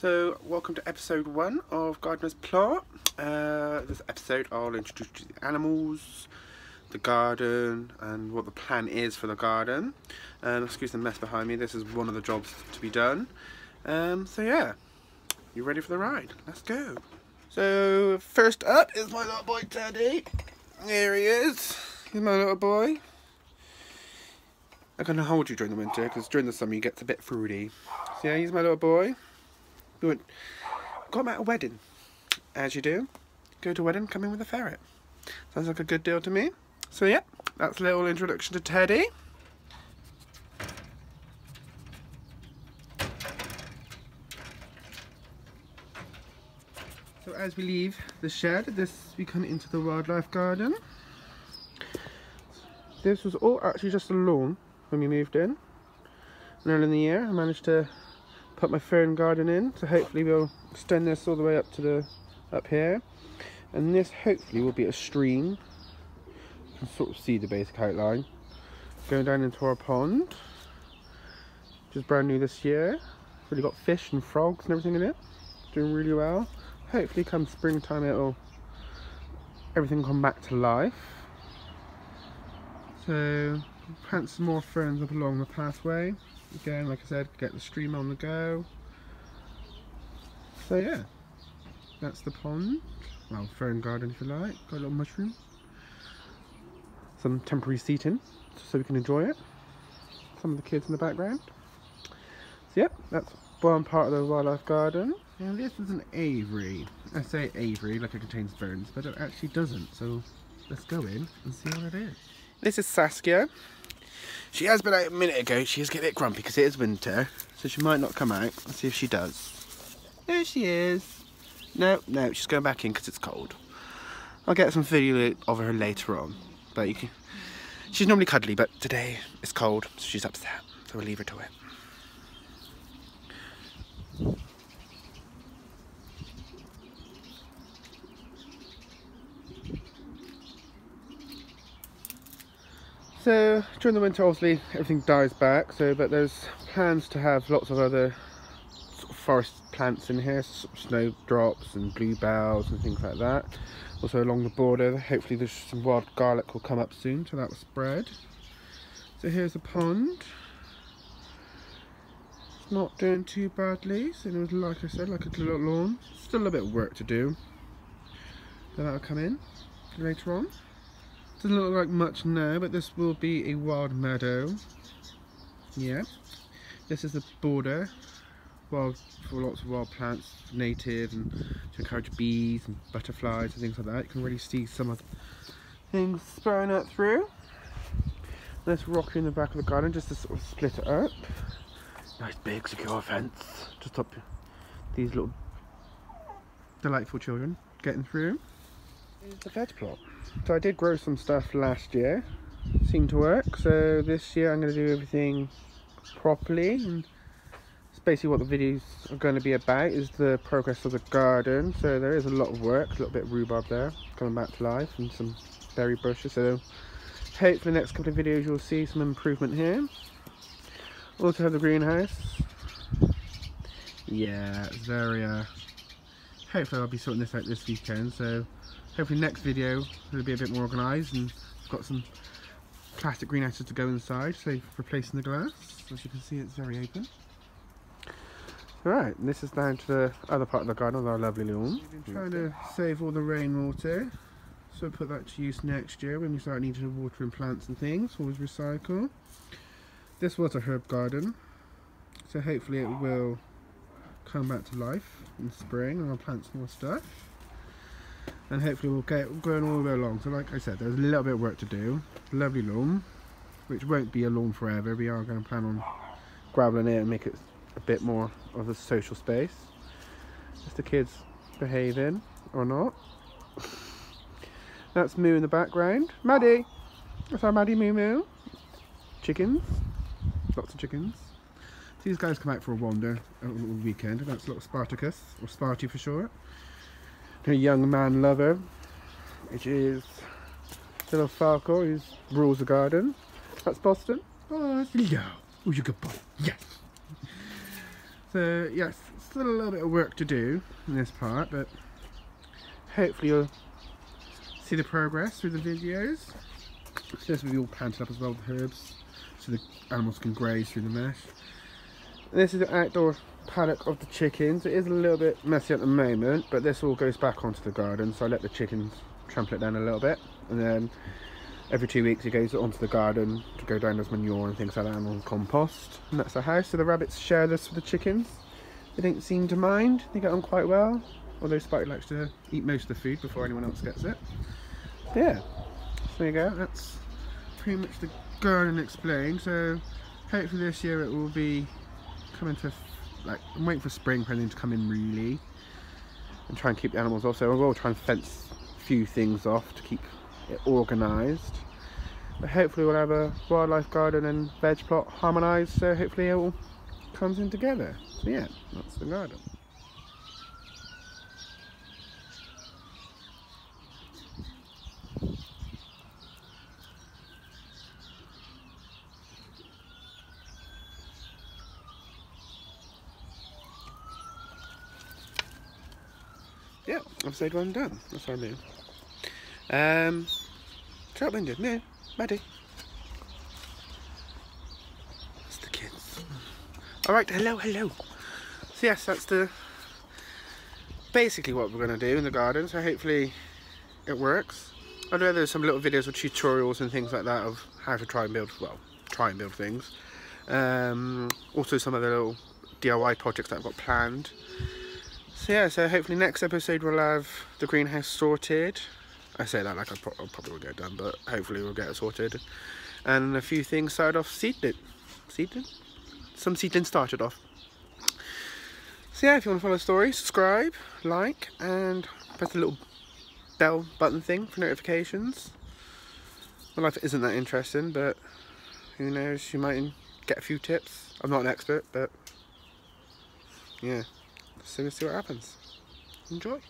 So, welcome to episode one of Gardiner's Plot. Uh, this episode I'll introduce you to the animals, the garden, and what the plan is for the garden. Um, excuse the mess behind me, this is one of the jobs to be done. Um, so yeah, you ready for the ride? Let's go. So, first up is my little boy Teddy. There he is. He's my little boy. I'm to hold you during the winter because during the summer he gets a bit fruity. So yeah, he's my little boy. We went, got him at a wedding, as you do. Go to a wedding, come in with a ferret. Sounds like a good deal to me. So yeah, that's a little introduction to Teddy. So as we leave the shed, this we come into the wildlife garden. This was all actually just a lawn when we moved in. And early in the year I managed to put my fern garden in so hopefully we'll extend this all the way up to the up here. And this hopefully will be a stream. You can sort of see the basic outline. Going down into our pond. Just brand new this year. Really got fish and frogs and everything in it. Doing really well. Hopefully come springtime it'll everything come back to life. So plant some more ferns up along the pathway again like I said get the stream on the go. So yeah. That's the pond. Well fern garden if you like. Got a little mushroom. Some temporary seating so we can enjoy it. Some of the kids in the background. So yep that's one part of the wildlife garden. And this is an aviary. I say aviary like it contains ferns but it actually doesn't. So let's go in and see what it is. This is Saskia she has been out a minute ago. She is getting a bit grumpy because it is winter. So she might not come out. Let's see if she does. There she is. No, no, she's going back in because it's cold. I'll get some video of her later on. But you can... She's normally cuddly, but today it's cold, so she's upset. So we'll leave her to it. So during the winter obviously everything dies back so but there's plans to have lots of other sort of forest plants in here, sort of snowdrops and bluebells and things like that. Also along the border hopefully there's some wild garlic will come up soon so that will spread. So here's a pond. It's not doing too badly so it was like I said like a little lawn. Still a bit of work to do. But that'll come in later on. Doesn't look like much now, but this will be a wild meadow. Yeah. This is the border wild for lots of wild plants, native, and to encourage bees and butterflies and things like that. You can really see some of the things sprouting out through. This rock in the back of the garden just to sort of split it up. Nice big secure fence to stop these little delightful children getting through. Here's the veg plot. So I did grow some stuff last year, seemed to work. So this year I'm going to do everything properly. And it's basically what the videos are going to be about is the progress of the garden. So there is a lot of work, a little bit of rhubarb there coming back to life and some berry bushes. So hopefully the next couple of videos you'll see some improvement here. Also have the greenhouse. Yeah, it's very uh, hopefully I'll be sorting this out this weekend. So hopefully next video will be a bit more organised and I've got some plastic greenhouses to go inside so replacing the glass as you can see it's very open Alright, this is down to the other part of the garden, our lovely lawn. We've been trying to save all the rainwater, so we'll put that to use next year when we start needing to water in plants and things, always recycle. This was a herb garden, so hopefully it will come back to life in spring and I'll plant some more stuff and hopefully we'll get going all the way along so like I said there's a little bit of work to do. Lovely lawn which won't be a lawn forever. We are going to plan on graveling it and make it a bit more of a social space. Just the kids behaving or not? That's Moo in the background. Maddie! That's our Maddie Moo Moo. Chickens. Lots of chickens. These guys come out for a wander on the weekend. That's little Spartacus or Sparty for short a young man lover, which is little Falco, who rules the garden. That's Boston. Oh, hello. Oh, you good boy. Yes. So yes, still a little bit of work to do in this part, but hopefully you'll see the progress through the videos. So this will be all planted up as well with herbs, so the animals can graze through the mesh. This is the outdoor paddock of the chickens. It is a little bit messy at the moment, but this all goes back onto the garden, so I let the chickens trample it down a little bit, and then every two weeks it goes onto the garden to go down as manure and things like that and on compost. And that's the house. So the rabbits share this with the chickens. They don't seem to mind. They get on quite well although Spike likes to eat most of the food before anyone else gets it. Yeah so there you go. That's pretty much the garden explained. So hopefully this year it will be coming to like I'm waiting for spring for anything to come in really and try and keep the animals off so I will try and fence a few things off to keep it organised. But hopefully we'll have a wildlife garden and veg plot harmonised so hopefully it all comes in together. So yeah, that's the garden. Yeah, episode one done. That's what I mean. Um, Trout window, no, Maddie. That's the kids. Alright, hello, hello. So yes, that's the basically what we're going to do in the garden, so hopefully it works. I know there's some little videos or tutorials and things like that of how to try and build, well, try and build things. Um, also some of the little DIY projects that I've got planned. So yeah, so hopefully next episode we'll have the greenhouse sorted. I say that like I, pro probably will get done, but hopefully we'll get it sorted. And a few things started off seeded. Seeded? Some seedling started off. So yeah, if you want to follow the story, subscribe, like, and press the little bell button thing for notifications. My life isn't that interesting, but who knows, you might get a few tips. I'm not an expert, but yeah. So we'll see what happens. Enjoy.